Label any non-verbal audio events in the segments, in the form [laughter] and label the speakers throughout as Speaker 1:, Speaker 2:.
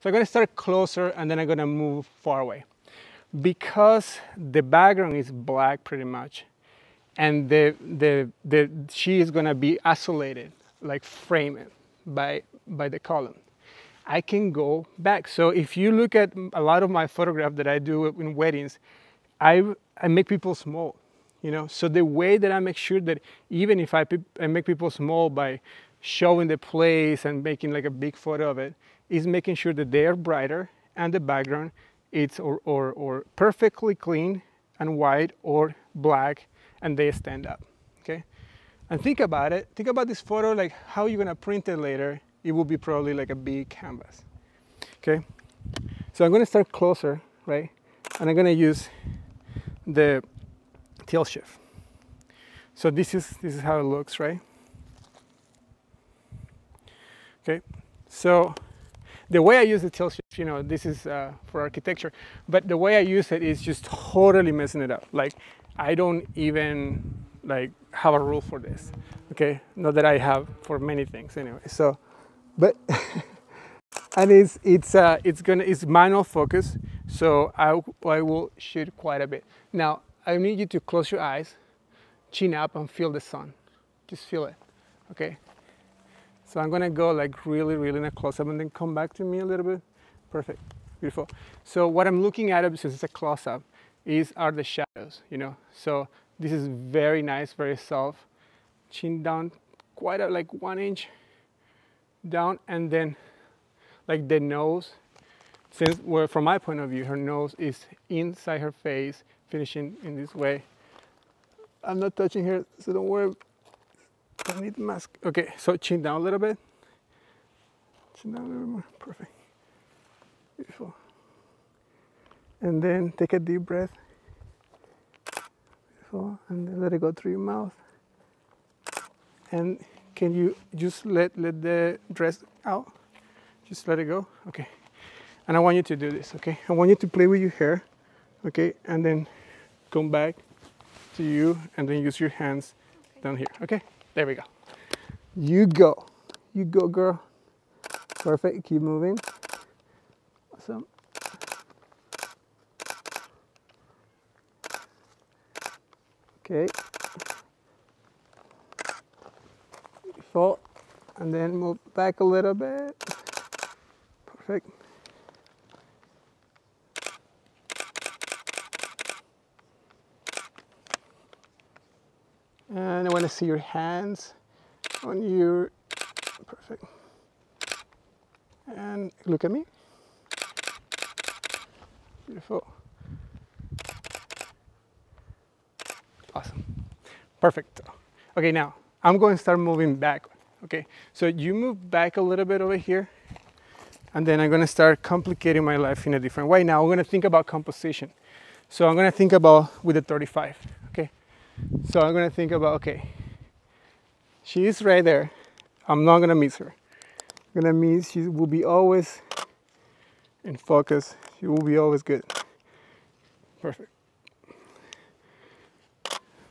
Speaker 1: So I'm gonna start closer and then I'm gonna move far away. Because the background is black pretty much, and the, the, the, she is gonna be isolated, like framed by, by the column. I can go back. So if you look at a lot of my photographs that I do in weddings, I, I make people small, you know? So the way that I make sure that even if I, I make people small by showing the place and making like a big photo of it, is making sure that they are brighter and the background it's or, or, or perfectly clean and white or black and they stand up, okay? And think about it, think about this photo, like how you're gonna print it later it will be probably like a big canvas. Okay, so I'm gonna start closer, right? And I'm gonna use the tilt shift. So this is this is how it looks, right? Okay, so the way I use the tilt shift, you know, this is uh, for architecture, but the way I use it is just totally messing it up. Like I don't even like have a rule for this. Okay, not that I have for many things anyway. So but [laughs] and it's it's uh, it's gonna it's manual focus so I, I will shoot quite a bit now I need you to close your eyes chin up and feel the sun just feel it okay so I'm gonna go like really really in a close up and then come back to me a little bit. Perfect. Beautiful. So what I'm looking at since it's a close up is are the shadows you know? So this is very nice very soft. Chin down quite a, like one inch down and then like the nose. Since well, from my point of view her nose is inside her face finishing in this way. I'm not touching her so don't worry I need the mask okay so chin down a little bit chin down a little more perfect beautiful and then take a deep breath beautiful and then let it go through your mouth and can you just let, let the dress out? Just let it go, okay. And I want you to do this, okay? I want you to play with your hair, okay? And then come back to you and then use your hands okay. down here, okay? There we go. You go, you go girl. Perfect, keep moving. Awesome. Okay. and then move back a little bit. Perfect. And I want to see your hands on your, perfect. And look at me. Beautiful. Awesome. Perfect. Okay, now I'm going to start moving back. Okay, so you move back a little bit over here, and then I'm gonna start complicating my life in a different way. Now I'm gonna think about composition. So I'm gonna think about with the 35, okay? So I'm gonna think about, okay, she is right there. I'm not gonna miss her. I'm gonna miss, she will be always in focus. She will be always good. Perfect.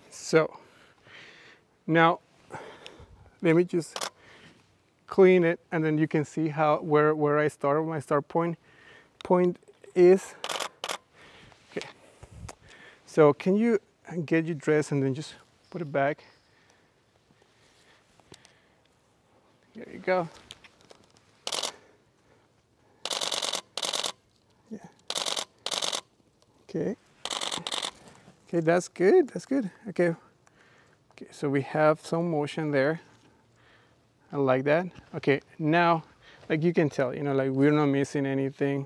Speaker 1: So now let me just clean it and then you can see how where where I start my start point point is okay so can you get your dress and then just put it back there you go yeah okay okay that's good that's good okay okay so we have some motion there I like that. Okay, now, like you can tell, you know, like we're not missing anything.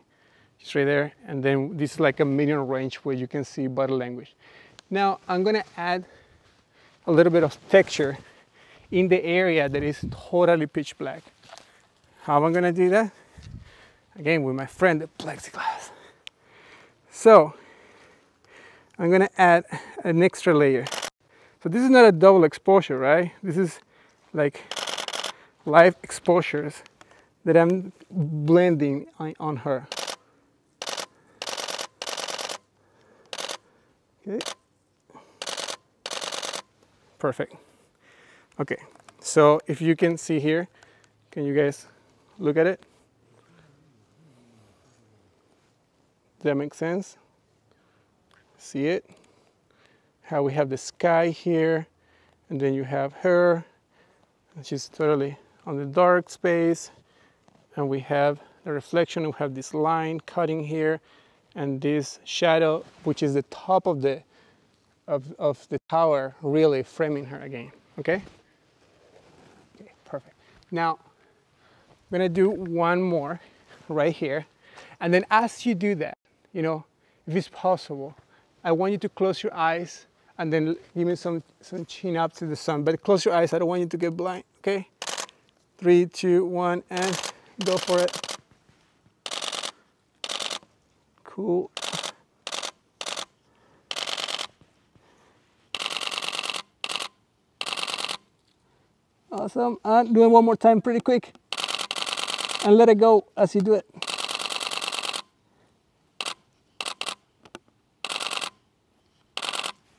Speaker 1: Just right there. And then this is like a medium range where you can see body language. Now, I'm gonna add a little bit of texture in the area that is totally pitch black. How am I gonna do that? Again, with my friend, the plexiglass. So, I'm gonna add an extra layer. So this is not a double exposure, right? This is like live exposures that I'm blending on her. Okay. Perfect. Okay, so if you can see here, can you guys look at it? Does that makes sense? See it? How we have the sky here, and then you have her, and she's totally on the dark space, and we have the reflection, we have this line cutting here, and this shadow, which is the top of the of, of the tower, really framing her again, okay? Now, I'm gonna do one more right here. And then as you do that, you know, if it's possible, I want you to close your eyes and then give me some, some chin up to the sun. But close your eyes, I don't want you to get blind, okay? Three, two, one, and go for it. Cool. Awesome. And do it one more time pretty quick. And let it go as you do it.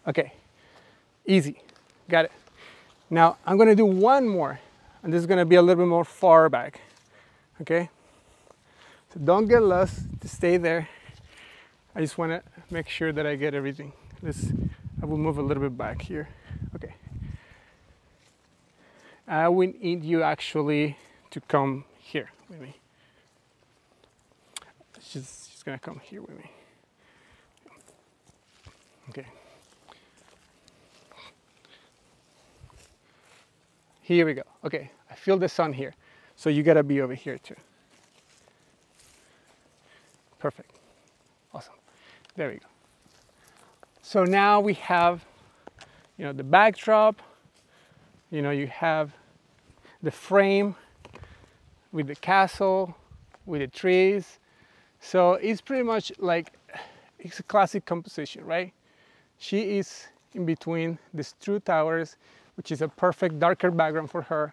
Speaker 1: Okay, easy, got it. Now I'm gonna do one more, and this is gonna be a little bit more far back, okay? So don't get lost, just stay there. I just wanna make sure that I get everything. This, I will move a little bit back here, okay. I will need you actually to come here with me. She's, she's gonna come here with me. Okay. Here we go. Okay, I feel the sun here. So you gotta be over here too. Perfect. Awesome. There we go. So now we have, you know, the backdrop, you know, you have the frame with the castle, with the trees. So it's pretty much like, it's a classic composition, right? She is in between these two towers which is a perfect darker background for her.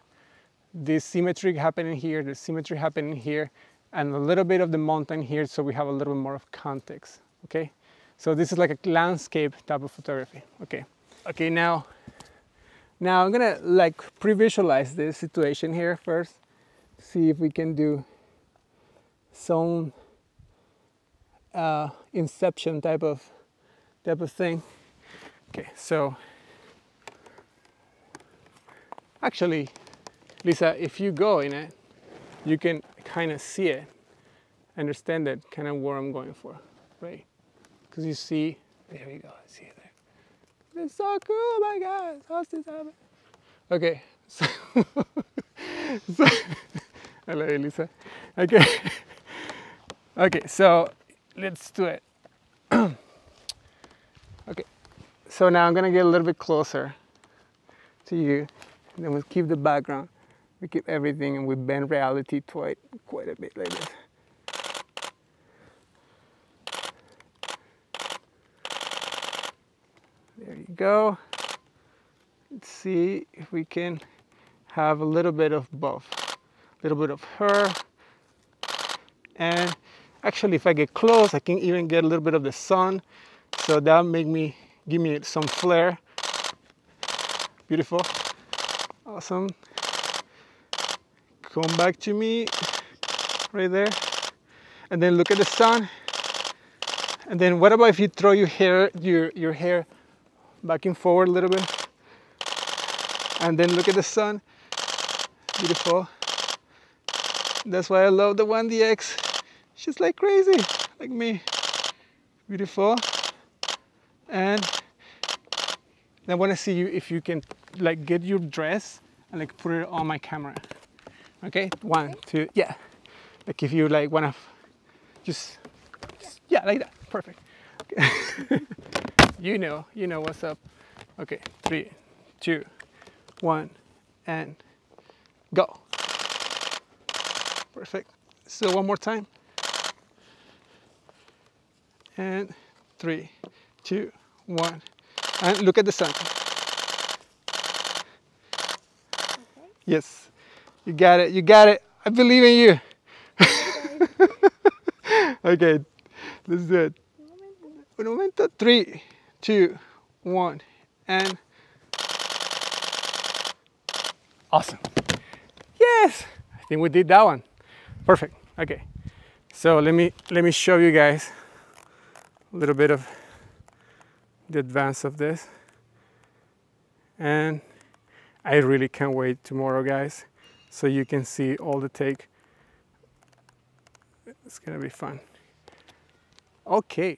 Speaker 1: This symmetry happening here, the symmetry happening here, and a little bit of the mountain here so we have a little bit more of context, okay? So this is like a landscape type of photography, okay? Okay, now, now I'm gonna like pre-visualize this situation here first, see if we can do some uh, inception type of type of thing. Okay, so Actually, Lisa, if you go in it, you can kind of see it, understand that kind of where I'm going for, right? Because you see, there we go, see it. It's so cool, oh my God, this happen? Okay, [laughs] so, so I love you, Lisa. Okay, [laughs] okay, so let's do it. [clears throat] okay, so now I'm gonna get a little bit closer to you. And then we keep the background, we keep everything, and we bend reality quite, quite a bit like this. There you go. Let's see if we can have a little bit of both. A little bit of her. And actually, if I get close, I can even get a little bit of the sun. So that'll make me, give me some flare. Beautiful. Awesome. Come back to me right there. And then look at the sun. And then what about if you throw your hair, your, your hair back and forward a little bit? And then look at the sun. Beautiful. That's why I love the 1DX. She's like crazy, like me. Beautiful. And I want to see you if you can like get your dress and like put it on my camera. Okay, one, two, yeah. Like if you like wanna just, just yeah, like that, perfect. Okay. [laughs] you know, you know what's up. Okay, three, two, one, and go. Perfect. So one more time. And three, two, one, and look at the sun. Yes, you got it. You got it. I believe in you. [laughs] okay, let's do it. Un momento. Three, two, one, and awesome. Yes, I think we did that one. Perfect. Okay, so let me let me show you guys a little bit of the advance of this. And I really can't wait tomorrow, guys, so you can see all the take. It's gonna be fun. Okay.